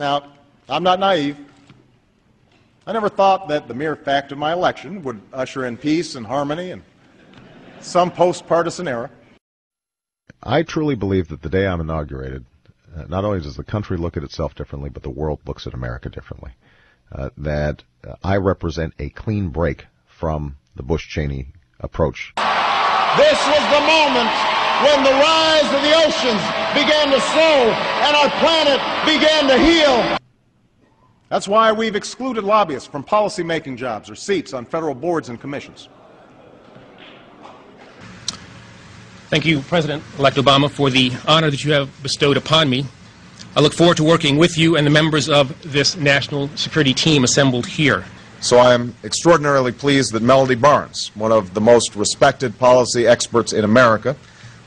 Now, I'm not naive. I never thought that the mere fact of my election would usher in peace and harmony and some post partisan era. I truly believe that the day I'm inaugurated, uh, not only does the country look at itself differently, but the world looks at America differently. Uh, that uh, I represent a clean break from the Bush Cheney approach. This was the moment when the rise of the oceans began to slow and our planet began to heal. That's why we've excluded lobbyists from policy-making jobs or seats on federal boards and commissions. Thank you, President-elect Obama, for the honor that you have bestowed upon me. I look forward to working with you and the members of this national security team assembled here. So I am extraordinarily pleased that Melody Barnes, one of the most respected policy experts in America,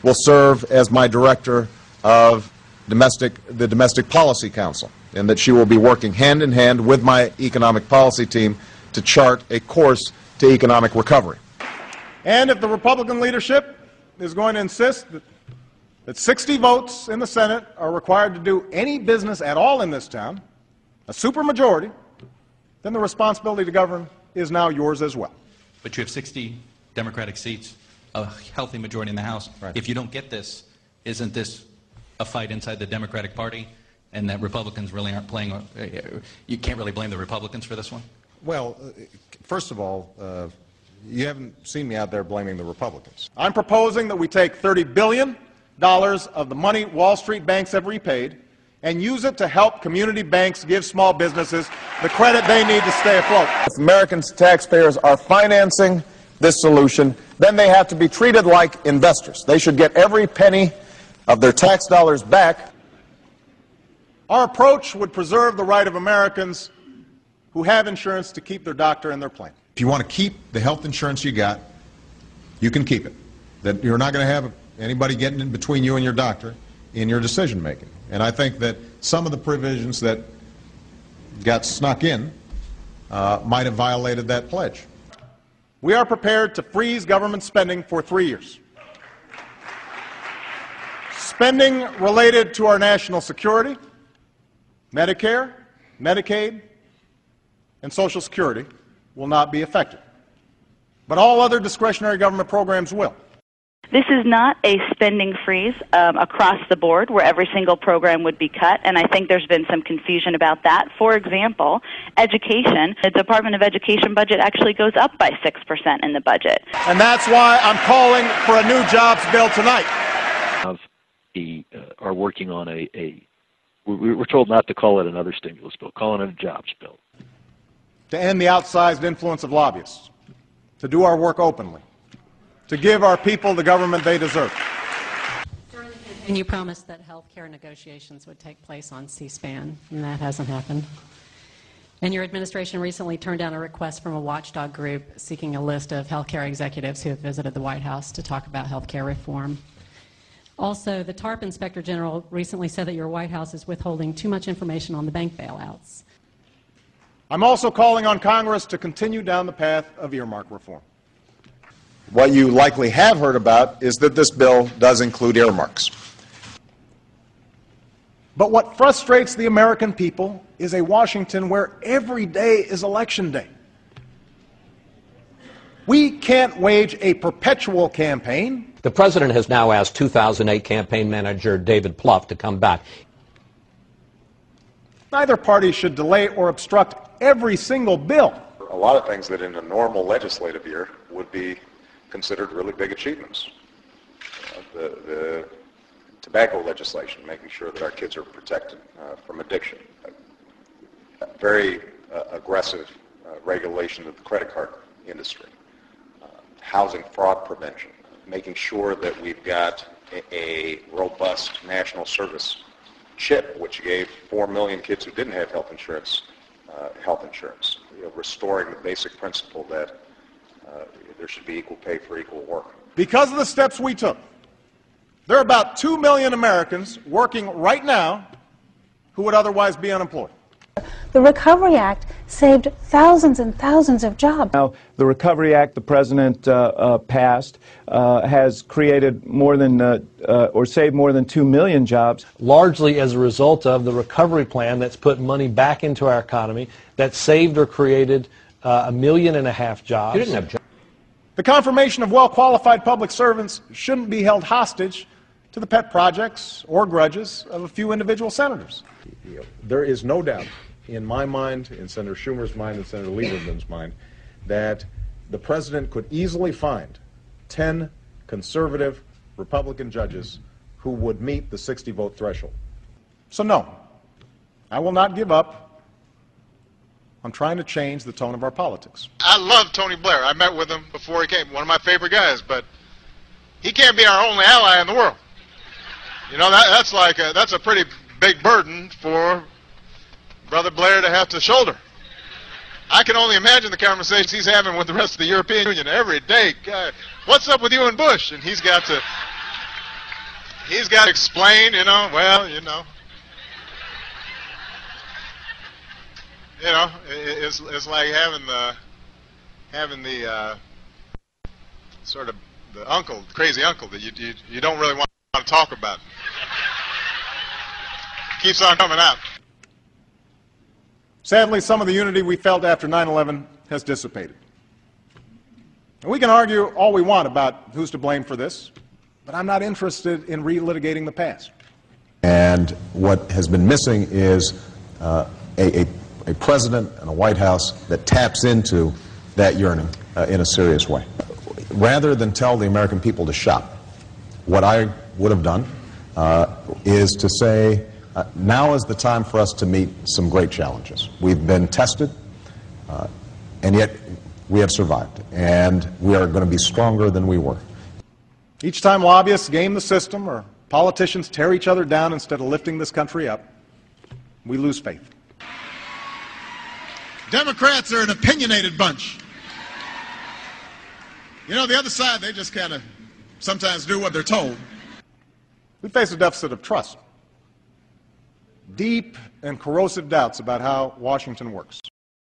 will serve as my director of domestic, the Domestic Policy Council, and that she will be working hand in hand with my economic policy team to chart a course to economic recovery. And if the Republican leadership is going to insist that, that 60 votes in the Senate are required to do any business at all in this town, a supermajority, then the responsibility to govern is now yours as well. But you have 60 Democratic seats, a healthy majority in the House. Right. If you don't get this, isn't this a fight inside the Democratic Party and that Republicans really aren't playing? uh, You can't really blame the Republicans for this one? Well, uh, first of all, uh, you haven't seen me out there blaming the Republicans. I'm proposing that we take $30 billion of the money Wall Street banks have repaid and use it to help community banks give small businesses the credit they need to stay afloat. If American taxpayers are financing this solution, then they have to be treated like investors. They should get every penny of their tax dollars back. Our approach would preserve the right of Americans who have insurance to keep their doctor and their plan. If you want to keep the health insurance you got, you can keep it. That you're not going to have anybody getting in between you and your doctor in your decision making. And I think that some of the provisions that got snuck in uh, might have violated that pledge. We are prepared to freeze government spending for three years. Spending related to our national security, Medicare, Medicaid, and Social Security will not be affected. But all other discretionary government programs will. This is not a spending freeze um, across the board where every single program would be cut, and I think there's been some confusion about that. For example, education, the Department of Education budget actually goes up by 6% in the budget. And that's why I'm calling for a new jobs bill tonight. Of the, uh, are working on a, a we we're told not to call it another stimulus bill, calling it a jobs bill. To end the outsized influence of lobbyists, to do our work openly, to give our people the government they deserve. And you promised that health care negotiations would take place on C-SPAN, and that hasn't happened. And your administration recently turned down a request from a watchdog group seeking a list of health care executives who have visited the White House to talk about health care reform. Also, the TARP Inspector General recently said that your White House is withholding too much information on the bank bailouts. I'm also calling on Congress to continue down the path of earmark reform. What you likely have heard about is that this bill does include earmarks. But what frustrates the American people is a Washington where every day is election day. We can't wage a perpetual campaign The president has now asked 2008 campaign manager David Plouffe to come back. Neither party should delay or obstruct every single bill. A lot of things that in a normal legislative year would be considered really big achievements. Uh, the, the tobacco legislation, making sure that our kids are protected uh, from addiction. Uh, very uh, aggressive uh, regulation of the credit card industry. Uh, housing fraud prevention, making sure that we've got a, a robust national service chip, which gave 4 million kids who didn't have health insurance uh, health insurance, you know, restoring the basic principle that uh, there should be equal pay for equal work. Because of the steps we took, there are about 2 million Americans working right now who would otherwise be unemployed. The Recovery Act saved thousands and thousands of jobs. Now, the Recovery Act the President uh, uh, passed uh, has created more than, uh, uh, or saved more than 2 million jobs. largely as a result of the recovery plan that's put money back into our economy, that saved or created uh, a million and a half jobs. You didn't have jobs. The confirmation of well-qualified public servants shouldn't be held hostage to the pet projects or grudges of a few individual senators. There is no doubt in my mind, in Senator Schumer's mind, in Senator Lieberman's mind, that the president could easily find 10 conservative Republican judges who would meet the 60 vote threshold. So no, I will not give up on trying to change the tone of our politics. I love Tony Blair. I met with him before he came. One of my favorite guys, but he can't be our only ally in the world. You know, that, that's like a, that's a pretty big burden for Brother Blair to have to shoulder. I can only imagine the conversations he's having with the rest of the European Union every day. God, what's up with you and Bush? And he's got to he's got to explain, you know, well, you know, you know, it, it's it's like having the having the uh, sort of the uncle, crazy uncle that you you, you don't really want to talk about. Keeps on coming out. Sadly, some of the unity we felt after 9-11 has dissipated. And we can argue all we want about who's to blame for this, but I'm not interested in relitigating the past. And what has been missing is uh, a, a, a president and a White House that taps into that yearning uh, in a serious way. Rather than tell the American people to shop, what I would have done uh, is to say, uh, now is the time for us to meet some great challenges. We've been tested, uh, and yet we have survived, and we are going to be stronger than we were. Each time lobbyists game the system or politicians tear each other down instead of lifting this country up, we lose faith. Democrats are an opinionated bunch. You know, the other side, they just kind of sometimes do what they're told. We face a deficit of trust, deep and corrosive doubts about how Washington works.